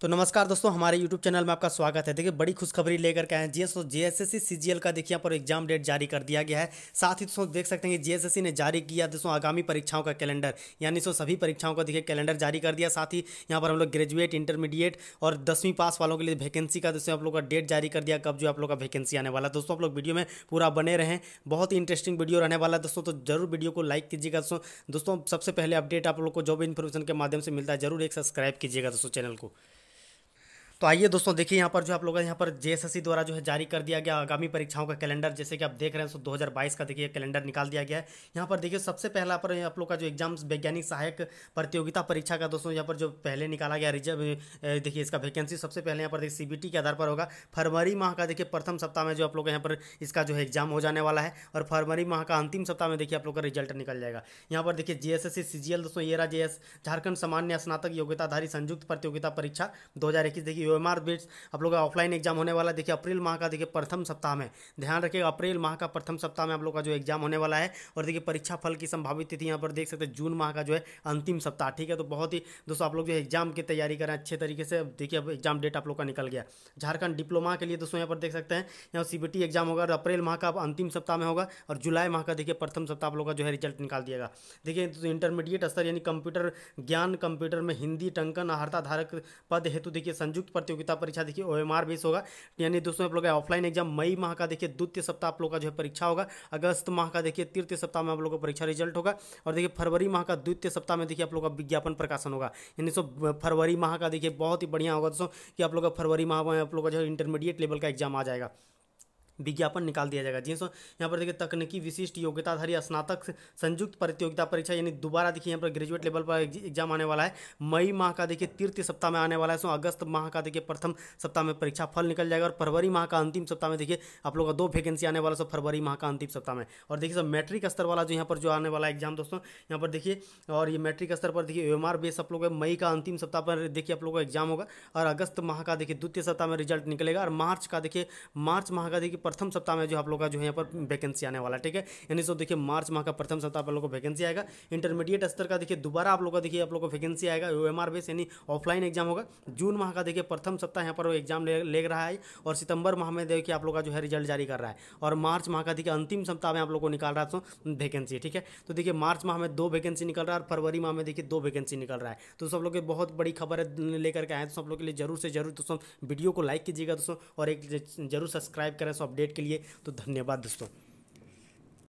तो नमस्कार दोस्तों, हमारे YouTube चैनल में आपका स्वागत है। देखिए, बड़ी खुशखबरी लेकर के आए हैं। जी तो जे एस एस का देखिए, यहाँ पर एग्ज़ाम डेट जारी कर दिया गया है। साथ ही दोस्तों देख सकते हैं कि जे ने जारी किया दोस्तों, आगामी परीक्षाओं का कैलेंडर यानी सो सभी परीक्षाओं का देखिए कैलेंडर जारी कर दिया। साथ ही यहाँ पर हम लोग ग्रेजुएट इंटरमीडिएट और दसवीं पास वालों के लिए वैकेंसी का दोस्तों, आप लोग का डेट जारी कर दिया। कब जो आप लोग का वैकेंसी आने वाला दोस्तों, आप लोग वीडियो में पूरा बने रहें। बहुत ही इंटरेस्टिंग वीडियो रहने वाला दोस्तों तो ज़रूर वीडियो को लाइक कीजिएगा दोस्तों। दोस्तों, सबसे पहले अपडेट आप लोग को जो भी इन्फॉर्मेशन के माध्यम से मिलता है। ज़रूर एक सब्सक्राइब कीजिएगा दोस्तों, चैनल को। तो आइए दोस्तों, देखिए यहाँ पर जो आप लोग यहाँ पर जेएसएससी द्वारा जो है जारी कर दिया गया आगामी परीक्षाओं का कैलेंडर जैसे कि आप देख रहे हैं, सो 2022 का देखिए कैलेंडर निकाल दिया गया है। यहाँ पर देखिए, सबसे पहला पर आप लोग का जो एग्ज़ाम्स वैज्ञानिक सहायक प्रतियोगिता परीक्षा का दोस्तों यहाँ पर जो पहले निकाला गया रिज़र्व देखिए इसका वैकेंसी सबसे पहले यहाँ पर देखिए सीबीटी के आधार पर होगा। फरवरी माह का देखिए प्रथम सप्ताह में जो आप लोग यहाँ पर इसका जो है एग्ज़ाम हो जाने वाला है और फरवरी माह का अंतिम सप्ताह में देखिए आप लोग का रिज़ल्ट निकल जाएगा। यहाँ पर देखिए जी एस दोस्तों, ये रहा जे झारखंड सामान्य स्नातक योग्यताधारी संयुक्त प्रतियोगिता परीक्षा दो देखिए यू बेस्ड आप लोग का ऑफलाइन एग्ज़ाम होने वाला है। देखिए, अप्रैल माह का, देखिए, प्रथम सप्ताह में। ध्यान रखिएगा, अप्रैल माह का प्रथम सप्ताह में आप लोग का जो एग्ज़ाम होने वाला है, और देखिए, परीक्षा फल की संभावित तिथि यहाँ पर देख सकते हैं, जून माह का जो है अंतिम सप्ताह। ठीक है तो बहुत ही, दोस्तों, आप लोग जो एग्ज़ाम की तैयारी करें अच्छे तरीके से देखिए, अब एग्ज़ाम डेट आप लोग का निकल गया। झारखंड डिप्लोमा के लिए, दोस्तों, यहाँ पर देख सकते हैं, यहाँ सी एग्ज़ाम होगा अप्रैल माह का अंतिम सप्ताह में होगा, और जुलाई माह का, देखिए, प्रथम सप्ताह आप लोग का जो है रिज़ल्ट निकाल दिएगा देखिए इंटरमीडिएट स्तर, यानी कंप्यूटर, ज्ञान कंप्यूटर में हिंदी टंकन अहर्ता धारक पद हेतु, देखिए, संयुक्त प्रतियोगिता परीक्षा, देखिए ओ एम बेस होगा। यानी दोस्तों, आप लोग का ऑफलाइन एग्ज़ाम मई माह का, देखिए, द्वितीय सप्ताह आप लोग का जो है परीक्षा होगा। अगस्त माह का, देखिए, तृतीय सप्ताह में आप लोग का परीक्षा रिज़ल्ट होगा। और देखिए, फरवरी माह का, द्वितीय सप्ताह में, देखिए, आप लोग का विज्ञापन प्रकाशन होगा। यानी सो फरवरी माह का, देखिए, बहुत ही बढ़िया होगा दोस्तों कि आप लोग का फरवरी माह में आप लोग का जो इंटरमीडिएट लेवल का एग्ज़ाम आ जाएगा। विज्ञापन निकाल दिया जाएगा। जी सो यहाँ पर देखिए, तकनीकी विशिष्ट योग्यताधारी स्नातक संयुक्त प्रतियोगिता परीक्षा, यानी दोबारा देखिए, यहाँ पर ग्रेजुएट लेवल पर एग्ज़ाम आने वाला है। मई माह का देखिए, तृतीय सप्ताह में आने वाला है। सो, अगस्त माह का देखिए, प्रथम सप्ताह में परीक्षा फल निकल जाएगा। और फरवरी माह का अंतिम सप्ताह में देखिए, आप लोग का दो वैकेंसी आने वाला सो, फरवरी माह का अंतिम सप्ताह में। और देखिए सर मैट्रिक स्तर वाला जो यहाँ पर जो आने वाला एग्ज़ाम दोस्तों, यहाँ पर देखिए, और ये मैट्रिक स्तर पर देखिए एम बेस आप लोग मई का अंतिम सप्ताह पर देखिए आप लोग का एग्ज़ाम होगा। और अगस्त माह का देखिए, द्वितीय सप्ताह में रिज़ल्ट निकलेगा। और मार्च का देखिए, मार्च माह का देखिए प्रथम सप्ताह में जो आप लोग का जो है यहाँ पर वैकेंसी आने वाला ठीक है? यानी सो देखिए, मार्च माह का प्रथम सप्ताह आप लोग को वैकेंसी आएगा। इंटरमीडिएट स्तर का देखिए, दोबारा आप लोग का देखिए, आप लोग को वैकेंसी आएगा ओ एम यानी ऑफलाइन एग्ज़ाम होगा। जून माह का देखिए, प्रथम सप्ताह यहाँ पर एग्ज़ाम ले रहा है और सितंबर माह में देखिए आप लोग का जो है रिज़ल्ट जारी कर रहा है। और मार्च माह का देखिए, अंतिम सप्ताह में आप लोग को निकाल रहा है वैकेंसी ठीक है? तो देखिए, मार्च माह में दो वैकेंसी निकल रहा है और फरवरी माह में देखिए दो वैकेंसी निकल रहा है। तो सब लोग की बहुत बड़ी खबर है लेकर के आए तो सब लोग के लिए ज़रूर से ज़रूर दोस्तों वीडियो को लाइक कीजिएगा दोस्तों और एक ज़रूर सब्सक्राइब करें, सो अपडेट के लिए तो धन्यवाद दोस्तों।